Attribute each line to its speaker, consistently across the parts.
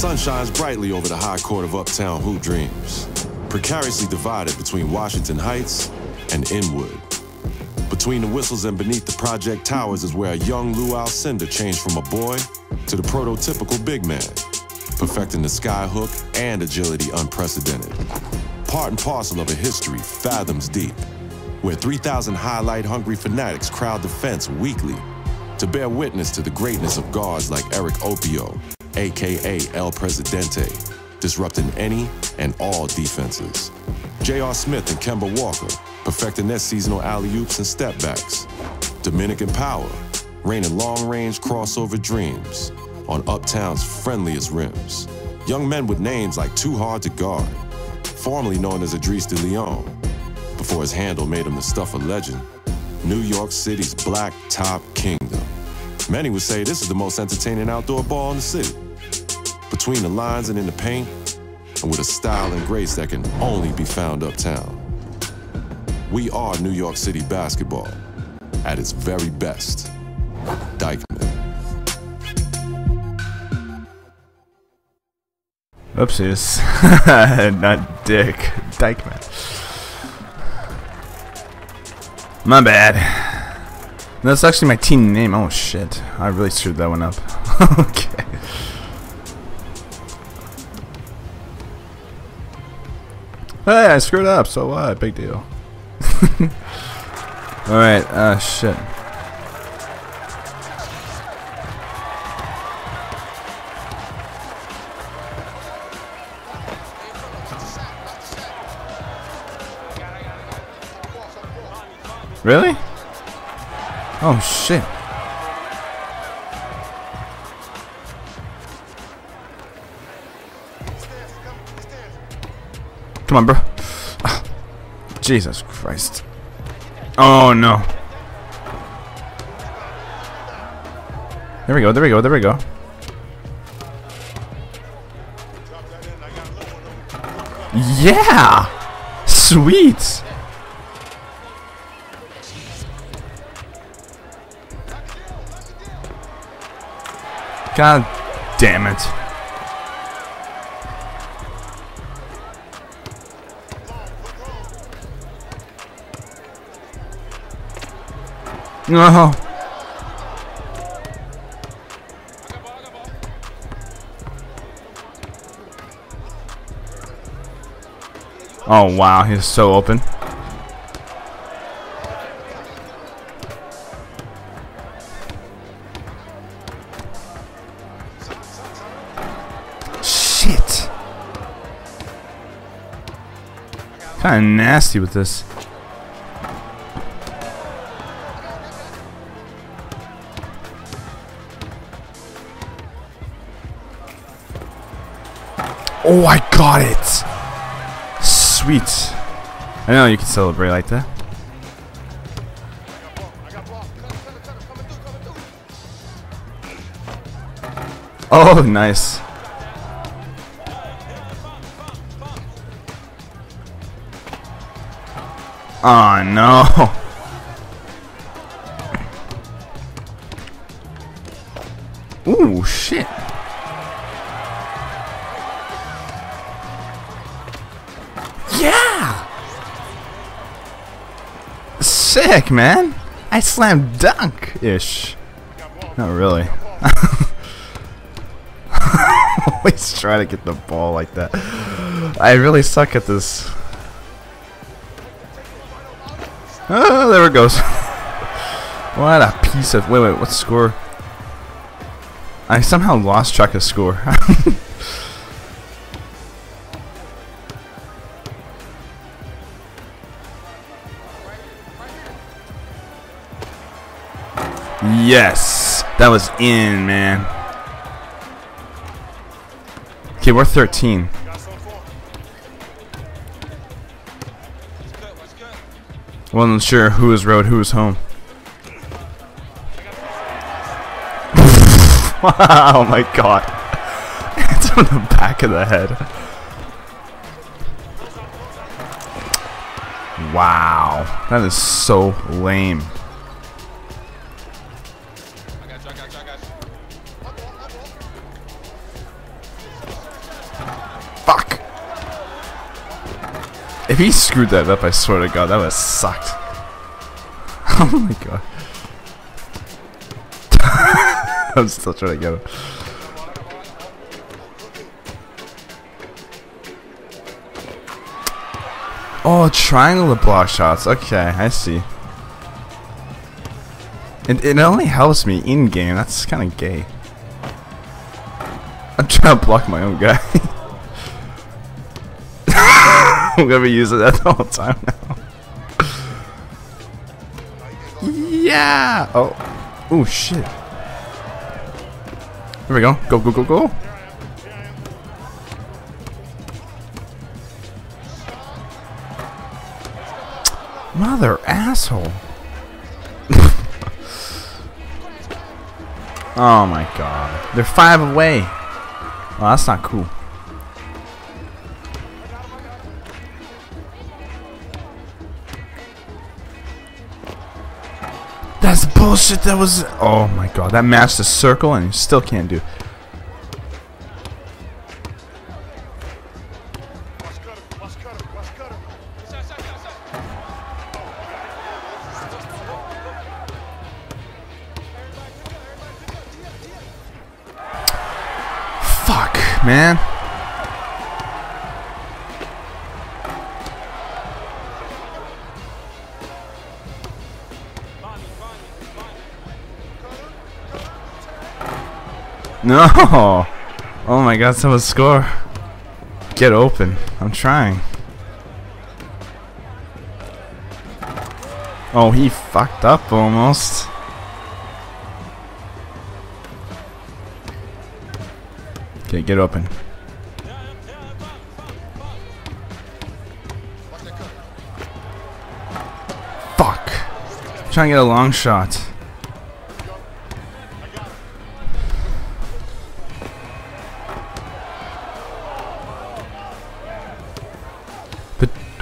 Speaker 1: sun shines brightly over the high court of uptown Hoop Dreams, precariously divided between Washington Heights and Inwood. Between the whistles and beneath the project towers is where a young Lou Alcindor changed from a boy to the prototypical big man, perfecting the skyhook and agility unprecedented. Part and parcel of a history fathoms deep, where 3,000 highlight-hungry fanatics crowd the fence weekly to bear witness to the greatness of guards like Eric Opio, aka El Presidente, disrupting any and all defenses. J.R. Smith and Kemba Walker, perfecting their seasonal alley-oops and stepbacks. Dominican Power, raining long-range crossover dreams on Uptown's friendliest rims. Young men with names like Too Hard to Guard, formerly known as Idris de Leon, before his handle made him the stuff of legend. New York City's Black Top Kingdom. Many would say this is the most entertaining outdoor ball in the city. Between the lines and in the paint, and with a style and grace that can only be found uptown. We are New York City basketball at its very best. Dyckman.
Speaker 2: Oopsies. Not Dick. Dyckman. My bad. That's actually my team name. Oh shit. I really screwed that one up. okay. Hey, I screwed up, so what? Big deal. Alright, uh, shit. Really? Oh shit. Come on, bro. Jesus Christ. Oh no. There we go, there we go, there we go. Yeah! Sweet! God damn it. No. Oh wow, he's so open. Kind of nasty with this. Oh, I got it! Sweet. I know you can celebrate like that. Oh, nice. Oh no. Ooh, shit. Yeah! Sick, man. I slam dunk ish. Not really. Always try to get the ball like that. I really suck at this. Oh, there it goes. what a piece of. Wait, wait, what score? I somehow lost track of score. yes, that was in, man. Okay, we're 13. Wasn't sure who was road, who was home. oh my god. it's on the back of the head. Wow. That is so lame. He screwed that up, I swear to God, that was sucked. oh my God. I'm still trying to get him. Oh, triangle to block shots. Okay, I see. It, it only helps me in game. That's kind of gay. I'm trying to block my own guy. I'm gonna be using that the whole time now. yeah! Oh. Oh, shit. Here we go. Go, go, go, go. Mother asshole. oh my god. They're five away. Well, that's not cool. That's bullshit. That was. Oh my god. That matched the circle and you still can't do. Fuck, man. No! Oh my god, someone score. Get open. I'm trying. Oh, he fucked up almost. Okay, get open. Fuck. I'm trying to get a long shot.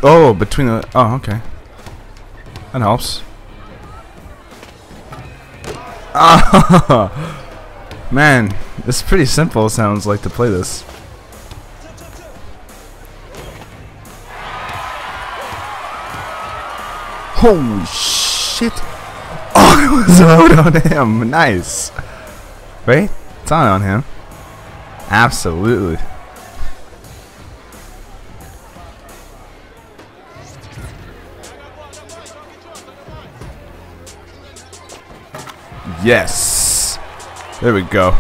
Speaker 2: Oh, between the oh, okay. That helps. Ah, man, it's pretty simple. Sounds like to play this. Holy shit! Oh, it was out on him. Nice. Right? It's on on him. Absolutely. Yes. There we go.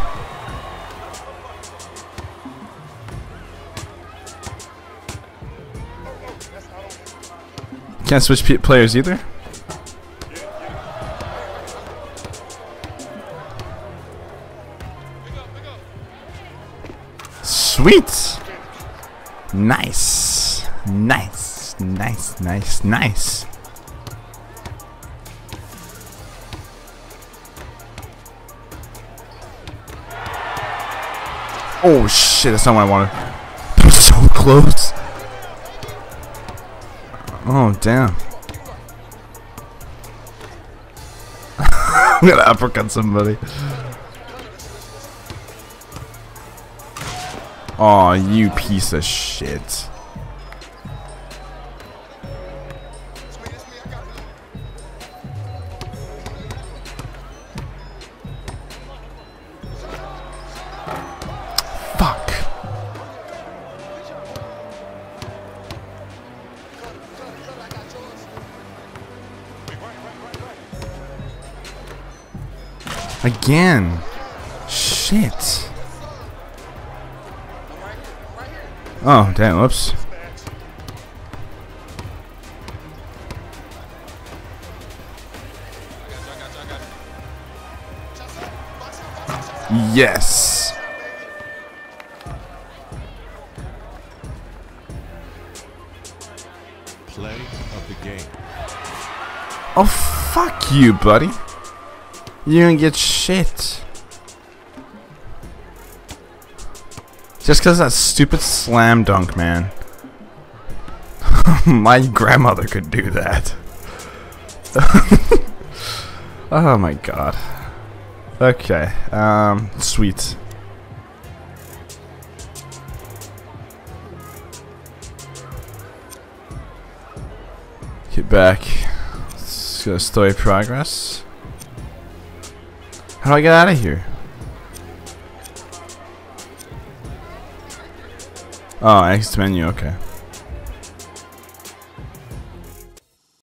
Speaker 2: Can't switch players either. Sweet. Nice. Nice. Nice. Nice. Nice. Oh shit, that's not what I wanted. That was so close. Oh damn. I'm gonna uppercut somebody. Oh, you piece of shit. Again. Shit. Oh, damn, whoops. Yes.
Speaker 1: Play of the game.
Speaker 2: Oh, fuck you, buddy. You don't get shit. Just because that stupid slam dunk, man. my grandmother could do that. oh my god. Okay, um, sweet. Get back. Let's go story progress. How do I get out of here? Oh, exit menu, okay.